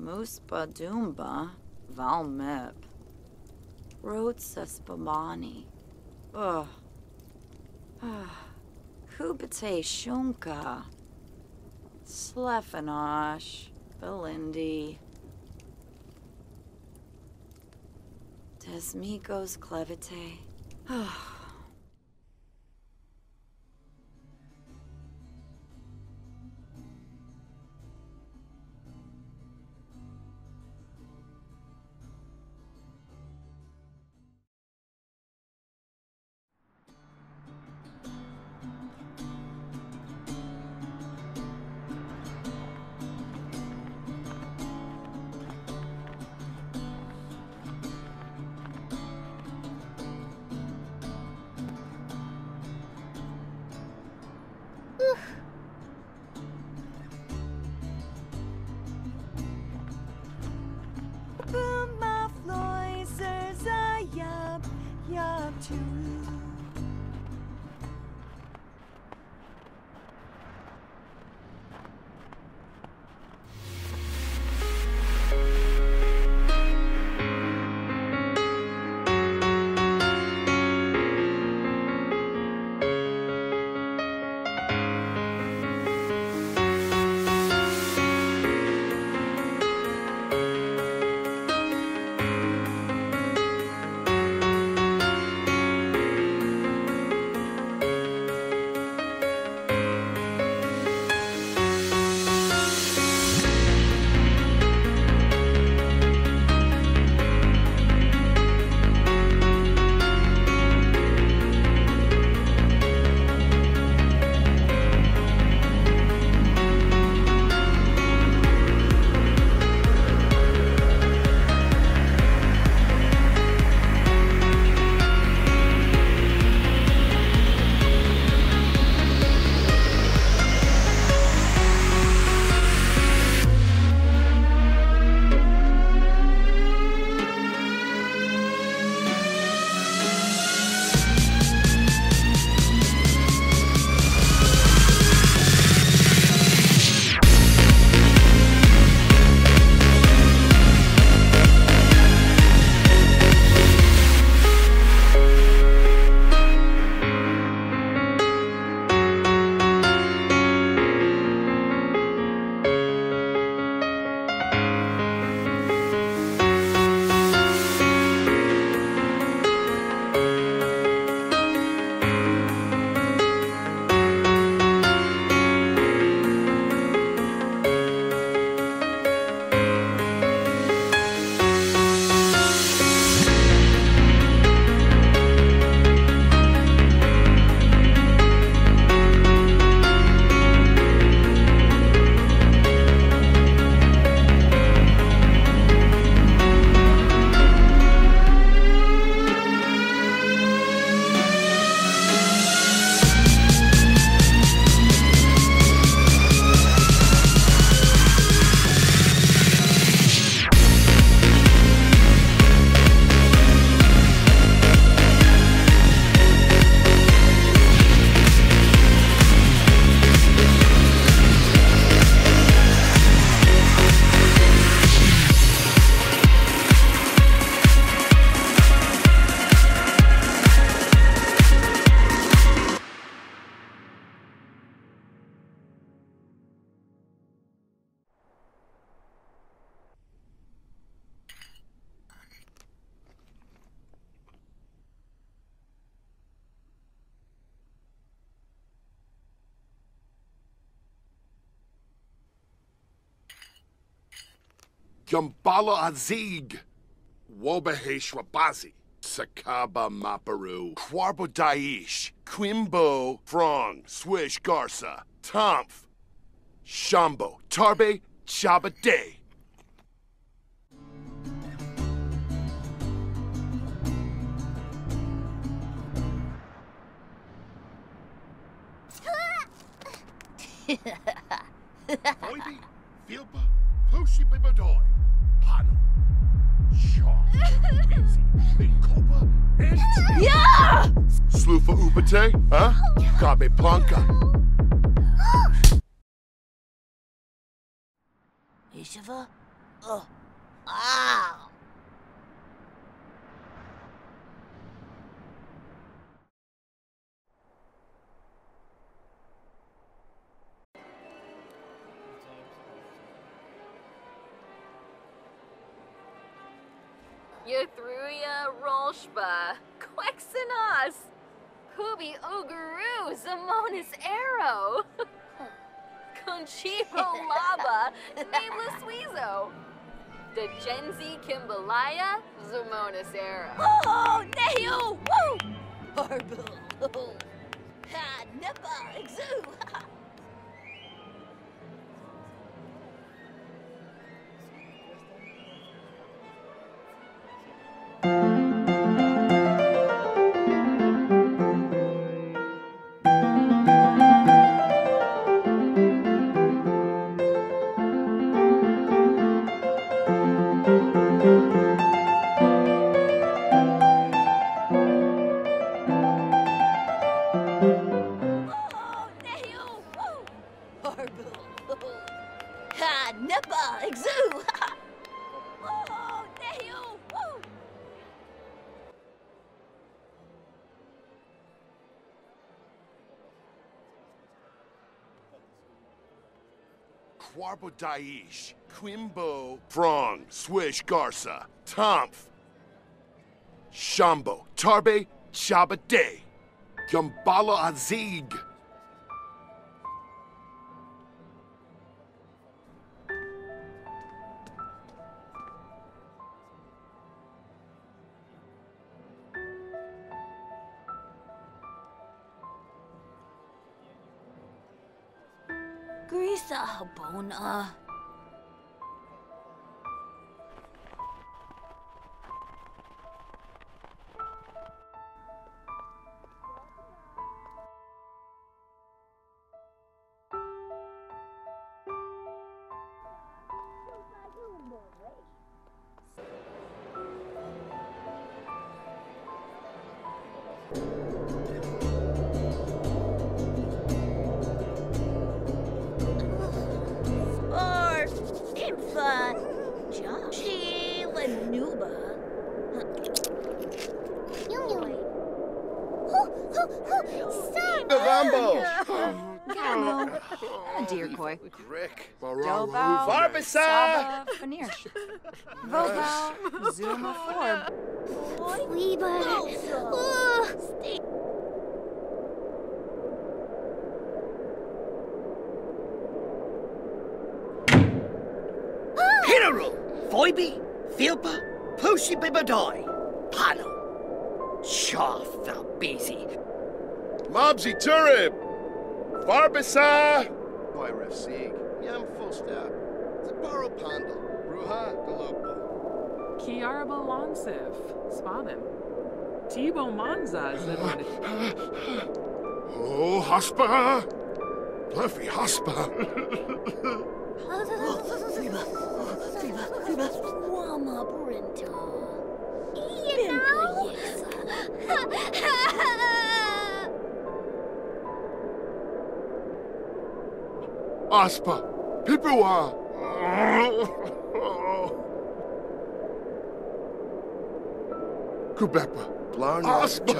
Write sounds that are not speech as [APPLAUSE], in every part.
Muspa Doomba, Valmip. Rotsa Spamani. Ugh. Ah. Kubate Shunka. Slefanosh. Belindi. Desmigos Clevite. Ugh. Yambala Azig, Wobehe Shwabazi, Sakaba Maparu, Kwarbo Daish, Quimbo, Frong, Swish Garza, Tomf, Shambo, Tarbe, Chaba Day. [LAUGHS] Oibi, Filpa, Pushi Bibadoy, Pano, Shaw, Easy, Binkopa, and Yeah! Slufa Ubate, huh? Gabe Planka. Ishava? Ugh. Ow! Rolshba, Quexenos, Kubi Uguru, Zamonis Arrow, [LAUGHS] Conchivo Lava, Nameless Weezo, the Genzi Kimbalaya, Zamonis Arrow. Oh, Neo! Woo! Horrible! [LAUGHS] Ha! Nippa! Exu! [LAUGHS] Kwarbo Daish, Quimbo, Frong, Swish Garza, Tomf, Shambo, Tarbe, Chabade, Day, Gambala Azig. Grisa Habona. Or Ah, dear Koi. Rick, Dobao, Barbasa! Saba, Fanir. Vobal, Zuma Forb. Hinaru, Foibi, Filpa, Pushi Bibadoi, Pano, Chaw Falbisi, Mobsy Turib! Barbasa! Moira Sieg, Yam Fullstap, Zaparo Pandal, Bruja Galokbo. Kiarba Lonsiv, Spaden. Tibo Monza, Zedwin. [SIGHS] Oh, Haspa! Bluffy Haspa! [LAUGHS] Wama Brinta. [LAUGHS] Aspa! Pipiwa! Kubekwa! Blarney Aspa!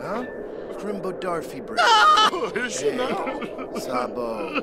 Huh? Crimbo Darfy Brick. [LAUGHS] Is she now? Sabo.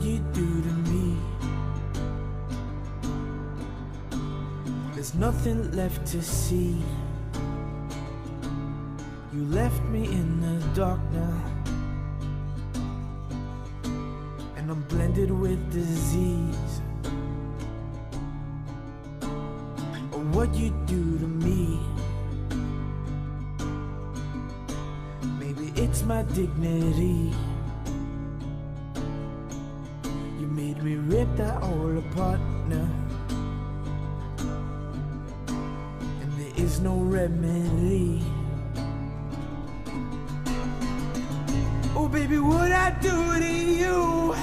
what you do to me. There's nothing left to see. You left me in the dark now, and I'm blended with disease. What you do to me. Maybe it's my dignity. That all apart now. And there is no remedy. Oh, baby, what I do to you?